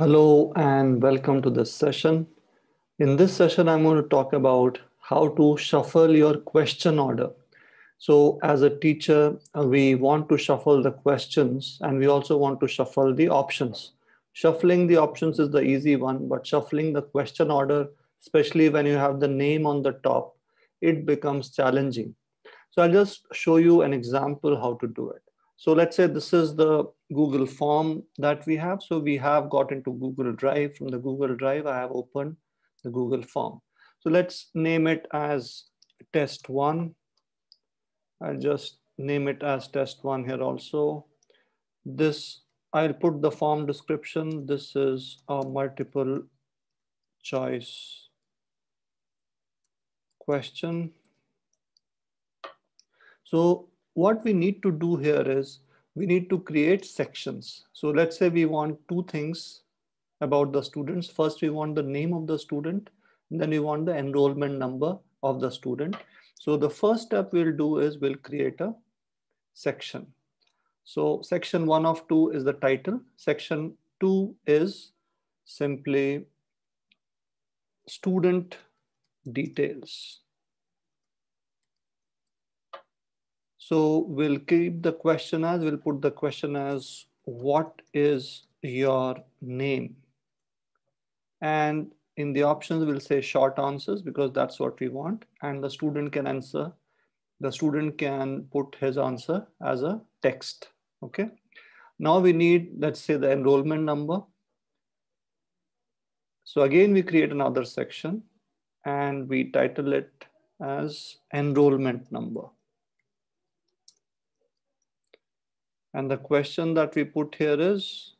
Hello and welcome to this session. In this session, I'm going to talk about how to shuffle your question order. So as a teacher, uh, we want to shuffle the questions and we also want to shuffle the options. Shuffling the options is the easy one, but shuffling the question order, especially when you have the name on the top, it becomes challenging. So I'll just show you an example how to do it. So let's say this is the Google form that we have. So we have got into Google Drive. From the Google Drive, I have opened the Google form. So let's name it as test one. I'll just name it as test one here also. This, I'll put the form description. This is a multiple choice question. So what we need to do here is we need to create sections. So let's say we want two things about the students. First, we want the name of the student, and then we want the enrollment number of the student. So the first step we'll do is we'll create a section. So section one of two is the title. Section two is simply student details. So we'll keep the question as, we'll put the question as, what is your name? And in the options, we'll say short answers because that's what we want. And the student can answer, the student can put his answer as a text, okay? Now we need, let's say the enrollment number. So again, we create another section and we title it as enrollment number. And the question that we put here is,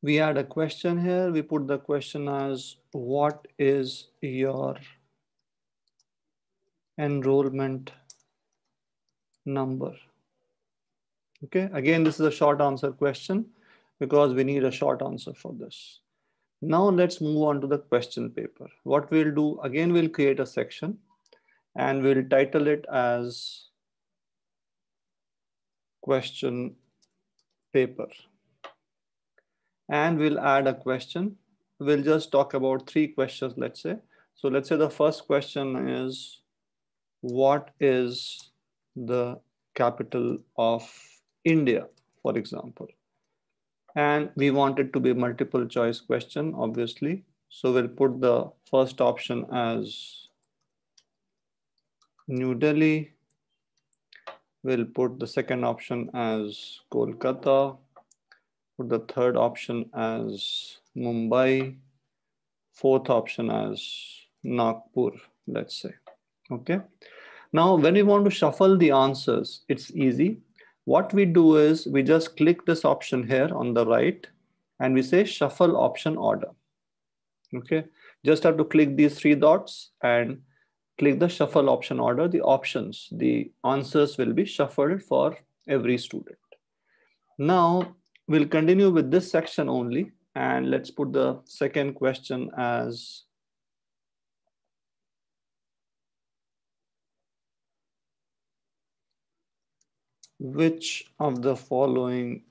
we add a question here. We put the question as, what is your enrollment number? Okay, again, this is a short answer question because we need a short answer for this. Now let's move on to the question paper. What we'll do, again, we'll create a section and we'll title it as question paper. And we'll add a question. We'll just talk about three questions, let's say. So let's say the first question is, what is the capital of India, for example? And we want it to be multiple choice question, obviously. So we'll put the first option as New Delhi. We'll put the second option as Kolkata. Put the third option as Mumbai. Fourth option as Nagpur, let's say. Okay. Now, when we want to shuffle the answers, it's easy what we do is we just click this option here on the right and we say shuffle option order. Okay, just have to click these three dots and click the shuffle option order. The options, the answers will be shuffled for every student. Now we'll continue with this section only and let's put the second question as which of the following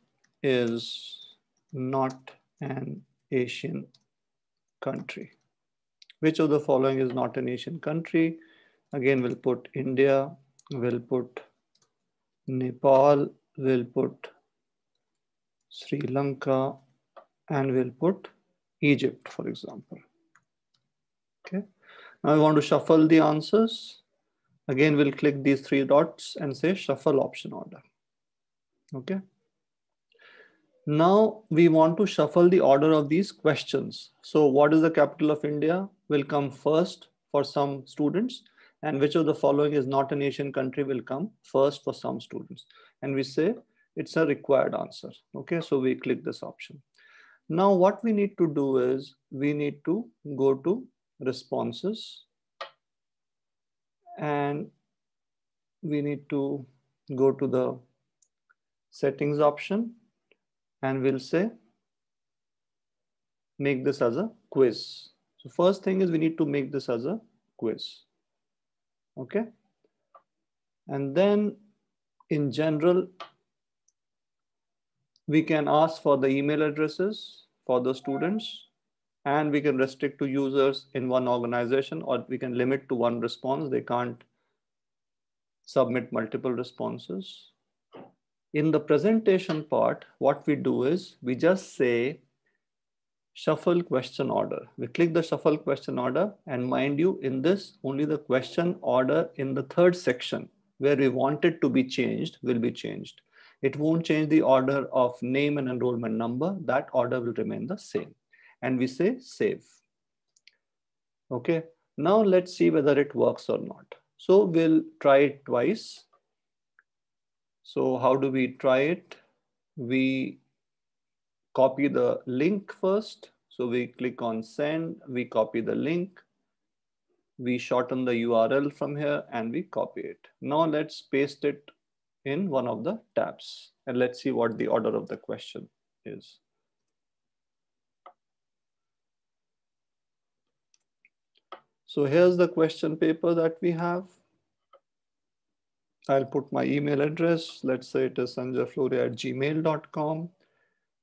is not an Asian country? Which of the following is not an Asian country? Again, we'll put India, we'll put Nepal, we'll put Sri Lanka, and we'll put Egypt, for example. Okay. Now I want to shuffle the answers. Again, we'll click these three dots and say shuffle option order. Okay. Now we want to shuffle the order of these questions. So what is the capital of India will come first for some students and which of the following is not an Asian country will come first for some students. And we say it's a required answer. Okay, so we click this option. Now what we need to do is we need to go to responses and we need to go to the settings option and we'll say make this as a quiz. So first thing is we need to make this as a quiz. Okay. And then in general, we can ask for the email addresses for the students and we can restrict to users in one organization or we can limit to one response. They can't submit multiple responses. In the presentation part, what we do is we just say shuffle question order. We click the shuffle question order and mind you in this only the question order in the third section where we want it to be changed will be changed. It won't change the order of name and enrollment number. That order will remain the same. And we say save. Okay, now let's see whether it works or not. So we'll try it twice. So how do we try it? We copy the link first. So we click on send, we copy the link, we shorten the URL from here and we copy it. Now let's paste it in one of the tabs and let's see what the order of the question is. So here's the question paper that we have. I'll put my email address. Let's say it is sanjayfuloria at gmail.com.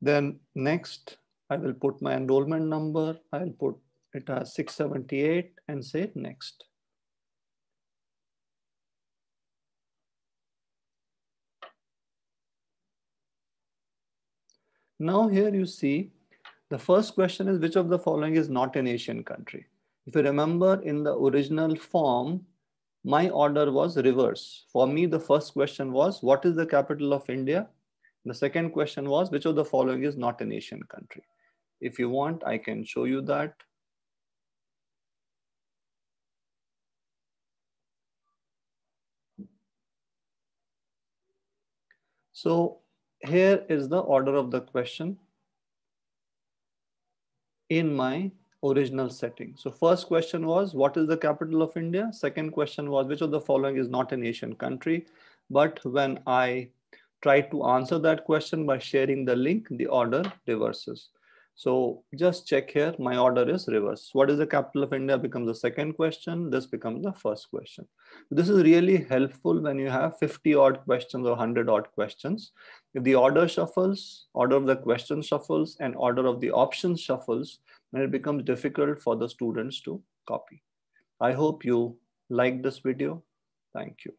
Then next, I will put my enrollment number. I'll put it as 678 and say next. Now here you see the first question is which of the following is not an Asian country? If you remember in the original form, my order was reverse. For me, the first question was, what is the capital of India? The second question was, which of the following is not an Asian country? If you want, I can show you that. So here is the order of the question in my original setting. So first question was, what is the capital of India? Second question was, which of the following is not an Asian country? But when I try to answer that question by sharing the link, the order reverses. So just check here, my order is reverse. What is the capital of India becomes the second question. This becomes the first question. This is really helpful when you have 50 odd questions or 100 odd questions. If the order shuffles, order of the question shuffles and order of the options shuffles, then it becomes difficult for the students to copy. I hope you like this video. Thank you.